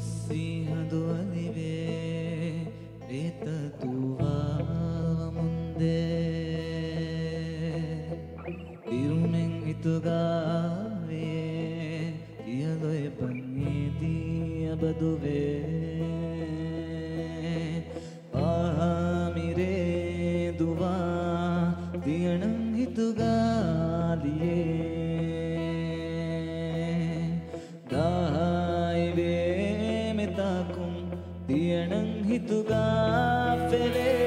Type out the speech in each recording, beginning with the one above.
ಮುಸ್ಸಿ ಹದುವಲಿವೆ ರೇತ ತೂವಾವ ಮುಂದೆ ತಿರುಮೆಂ ಇತುಗಾವೆ ತಿಯಲೊಯ್ ಬನ್ನಿ ದಿಯ ಬದುವೆ Tu dá fere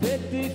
Petit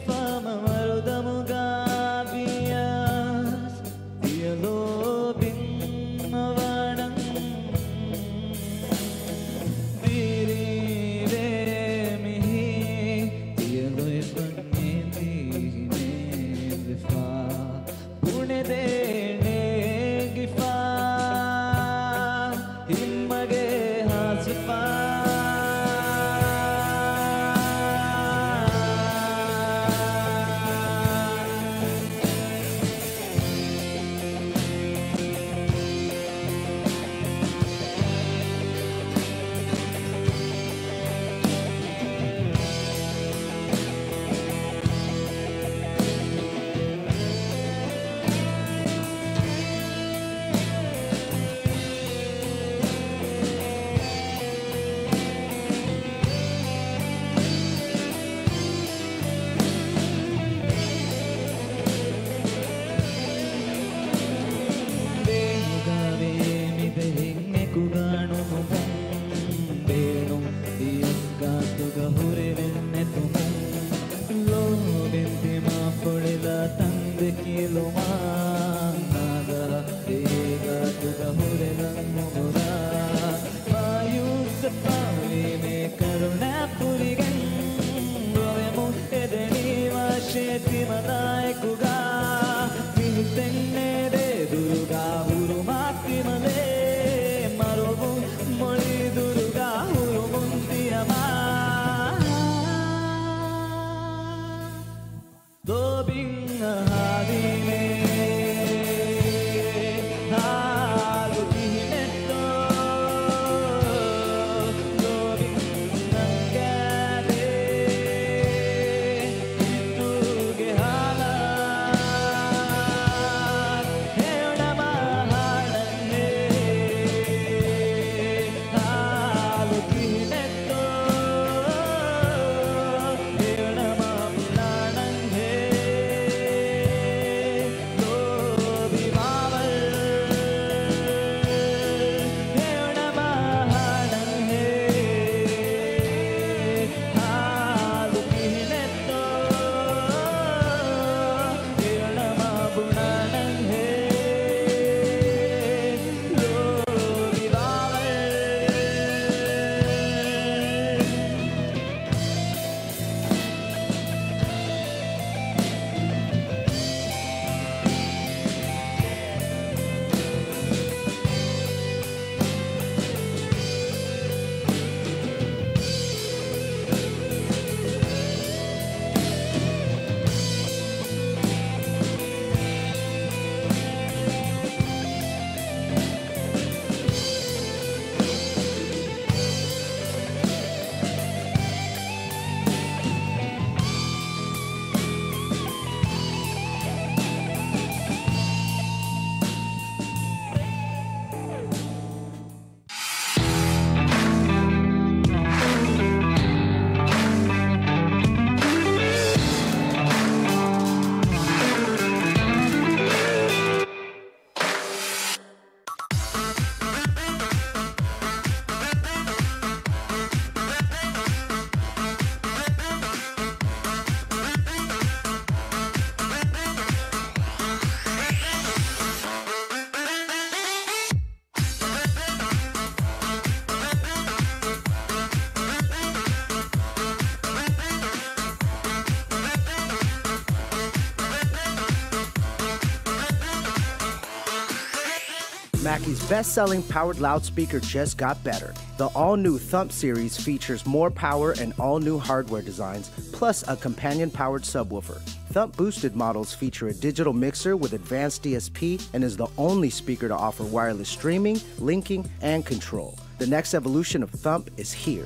Mackie's best selling powered loudspeaker just got better. The all new Thump series features more power and all new hardware designs, plus a companion powered subwoofer. Thump boosted models feature a digital mixer with advanced DSP and is the only speaker to offer wireless streaming, linking, and control. The next evolution of Thump is here.